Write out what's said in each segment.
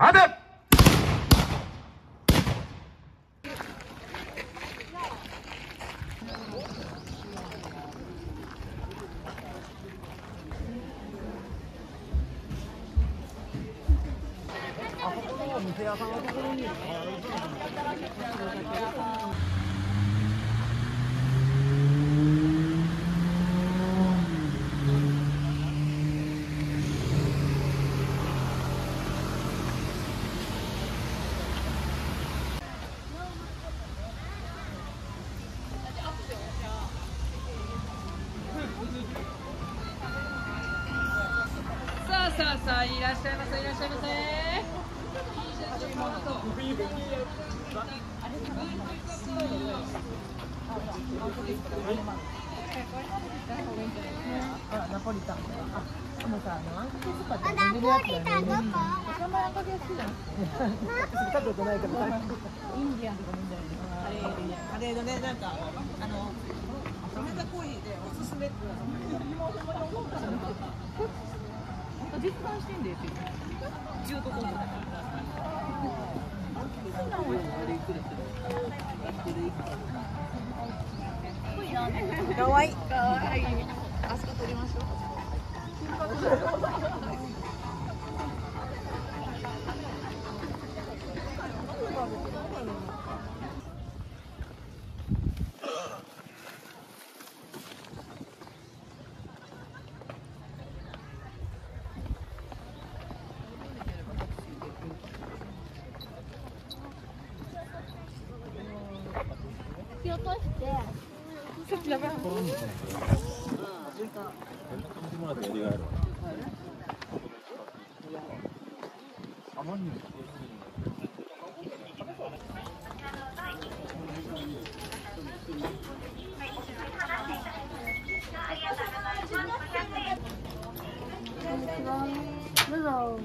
あそこが店屋さんのところに。いらっしゃいませ。ナポリタン。あ、でもさ、あのあんかけスーパーってナポリタン。どこあんまりあんかけ好きじゃなくて。食べたことないけど、イン。ディアン。とかもいいんじゃないの。カレーのね、なんか、あの。それが濃いで、おすすめって。実感してんでって言うとこも。かわいい。かわいい。あそこ撮りましょう。どうぞ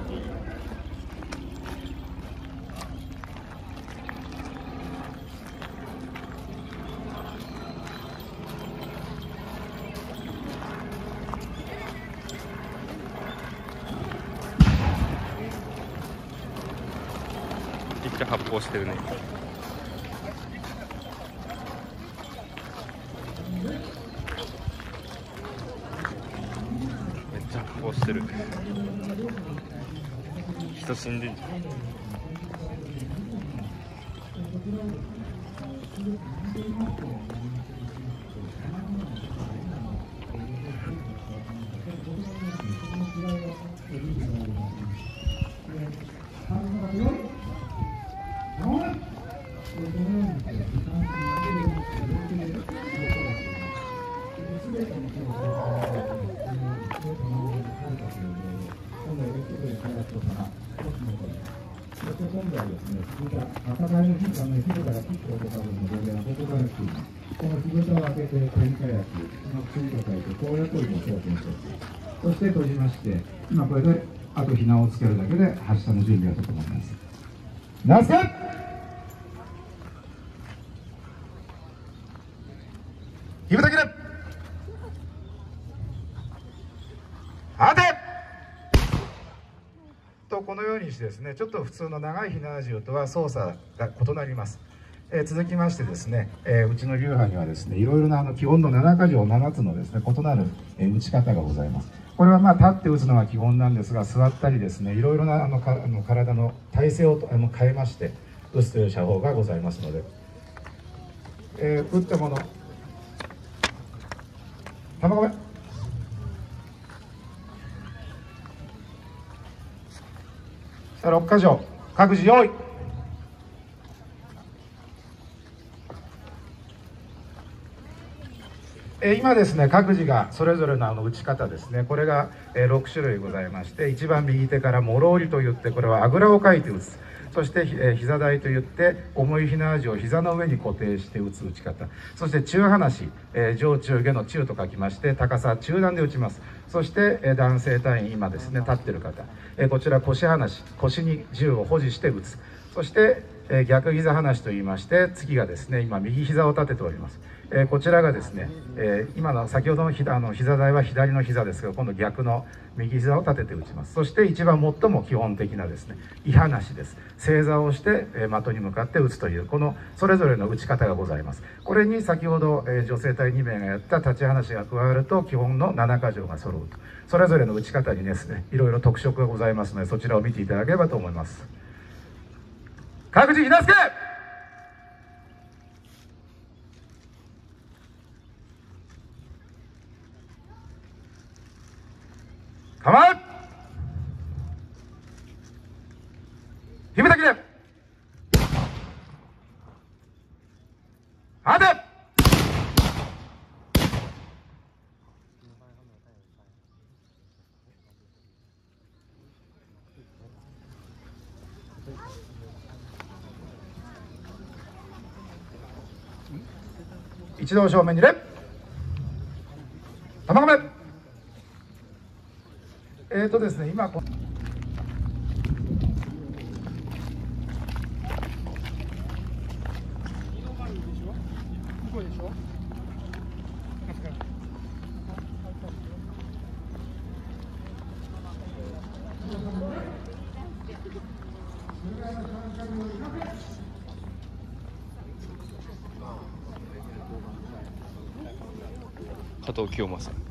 あ一遍でいいめっちゃ発泡してるねめっちゃ発泡してる人死んでんじゃんまして、今これであとひなをつけるだけで発射の準備が整います。ナスケ火蓋切れ！待て！とこのようにしてですねちょっと普通の長いひな銃とは操作が異なります、えー続きましてですね、えーうちの流派にはですねいろいろなあの基本の7箇条7つのですね異なる、えー撃ち方がございます。これはまあ立って撃つのが基本なんですが座ったりですねいろいろなあのかあの体の体勢をあの変えまして撃つという射法がございますので、えー撃ったもの。玉込め。さあ6箇条。各自用意えー今ですね各自がそれぞれのあの打ち方ですねこれが、6種類ございまして一番右手からもろ折りといってこれはあぐらをかいて打つ。そして、え膝台といって重いひなあじを膝の上に固定して打つ打ち方。そして中話、上中下の中と書きまして高さ中段で打ちます。そして、男性隊員今ですね立ってる方、こちら腰話腰に銃を保持して打つ。そして、逆膝離しといいまして次がですね今右膝を立てております、えーこちらがですね、えー今の先ほどのひあの膝台は左の膝ですが今度逆の右膝を立てて打ちます。そして一番最も基本的なですね胃離しです。正座をして、えー的に向かって打つというこのそれぞれの打ち方がございます。これに先ほど、えー女性隊2名がやった立ち話が加わると基本の7箇条が揃うと。それぞれの打ち方にですねいろいろ特色がございますのでそちらを見ていただければと思います。各自ひなすけ構え姫たきで待て。一度正面に礼玉込め。えーとですね今こ加藤清正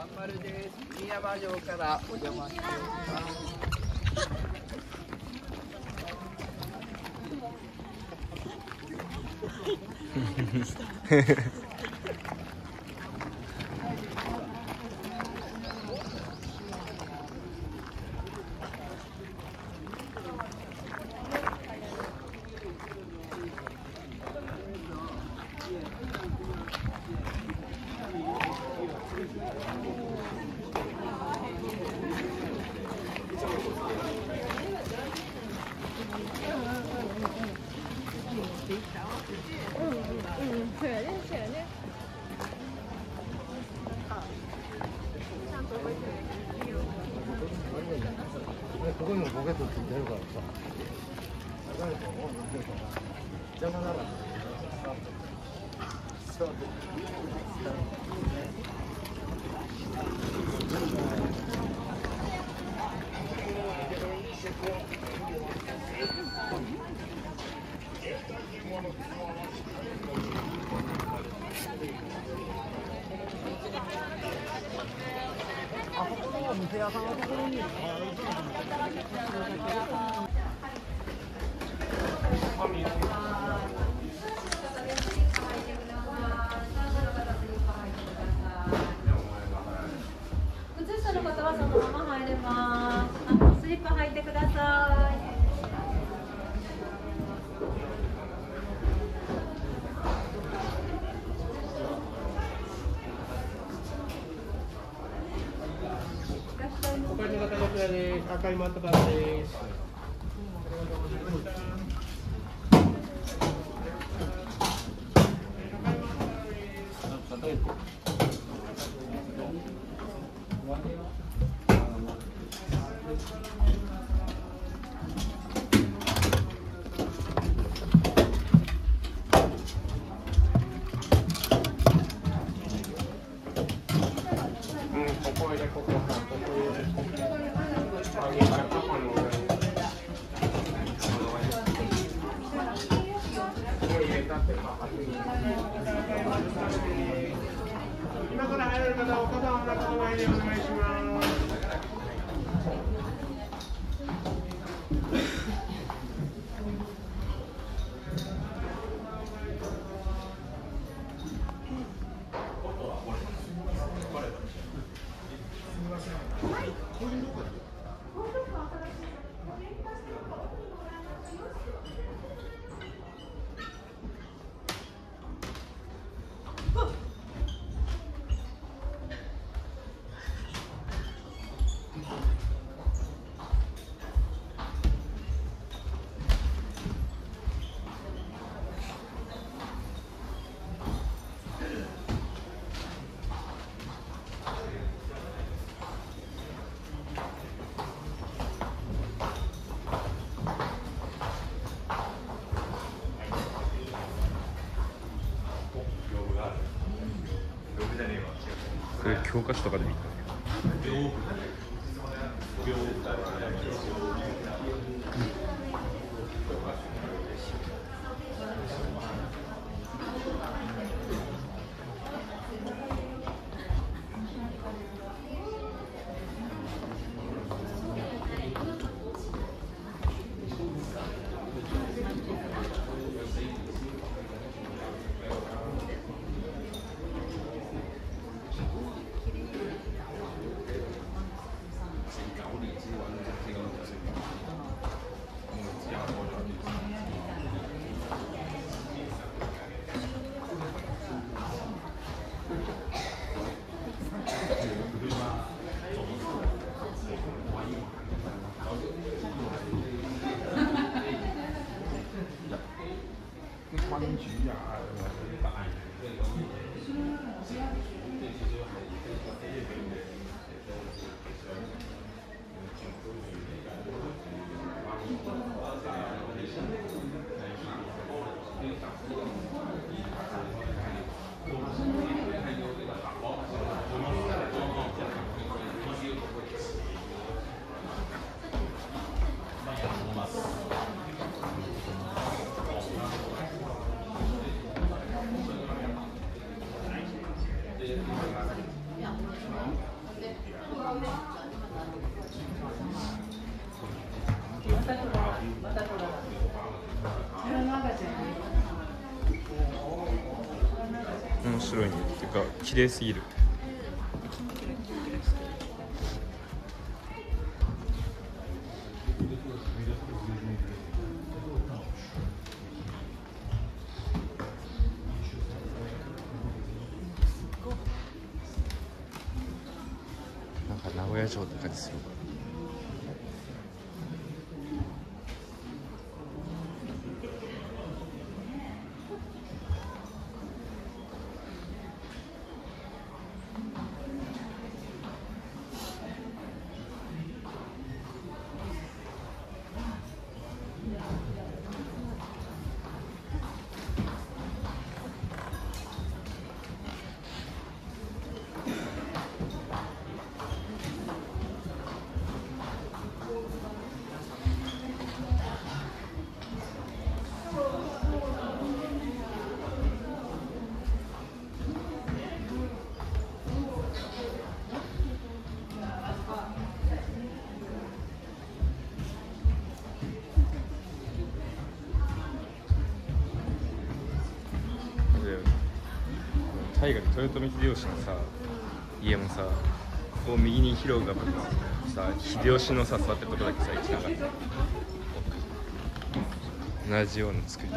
まんまるです。新山城からお邪魔しております。ここにもポケットついてるからさあそこの店屋さんのところに。買いもあったからね Thank you. 教科書とかで見跟住呀，咁樣大嘅，即係，即係至，啲。白いねっていうか綺麗すぎる。豊臣秀吉のさ家もさこう右に広がさ秀吉のさ座ってるとこだけさ行きながら同じような作り。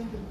広いね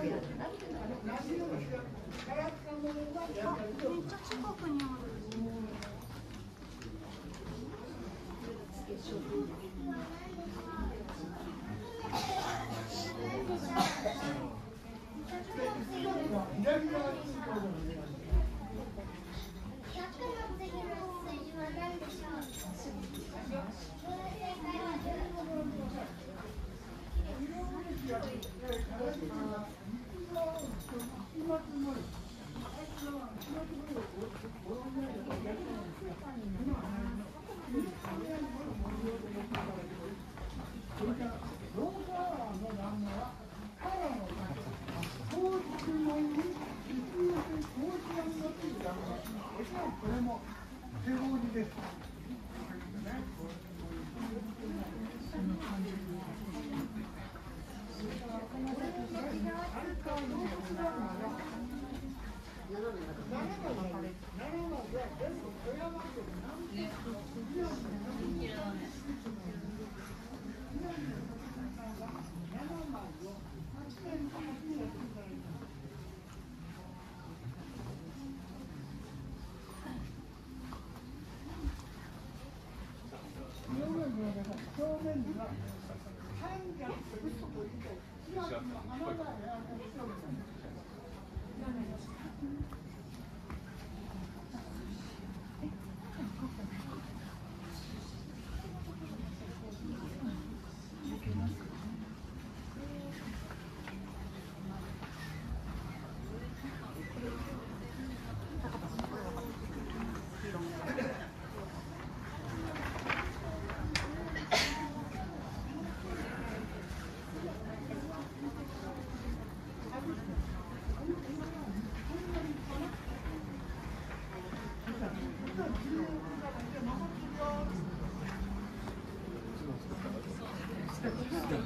めっちゃ近くにある。Thank you.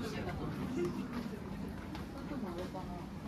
ちょっと回ろうかな。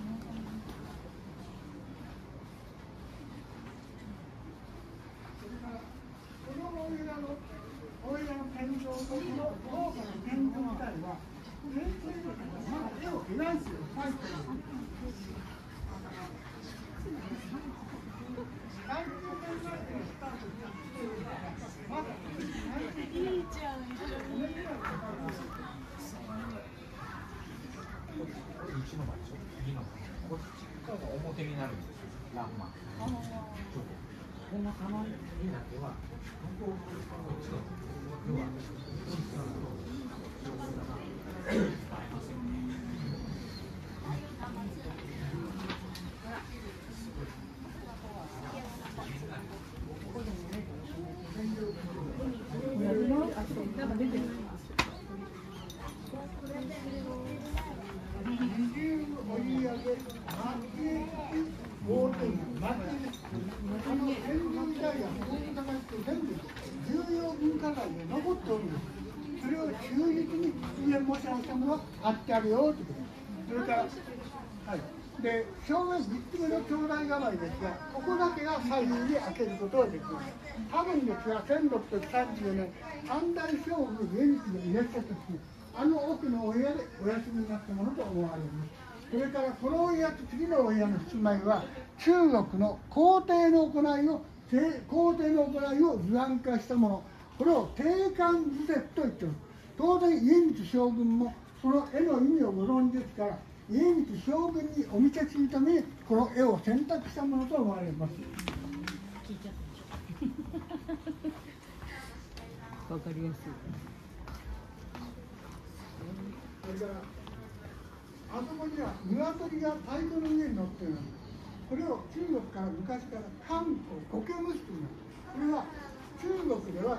るよということ。それから、はい。で、正面3つ目の兄弟構えですが、ここだけが左右に開けることができます。多分ですが、1634年、三代将軍家光の家った時、あの奥のお部屋でお休みになったものと思われます。それからこのお部屋と次のお部屋の住まいは中国の皇帝の行いを皇帝の行いを図案化したものこれを定冠図説と言っています当然家光将軍もその絵の意味をご存知ですから家光将軍にお見せするためにこの絵を選択したものと思われます。わかりやすい。それからあそこには鶏が太鼓の上に乗ってるのこれを中国から昔から漢方苔むすというの。これは中国では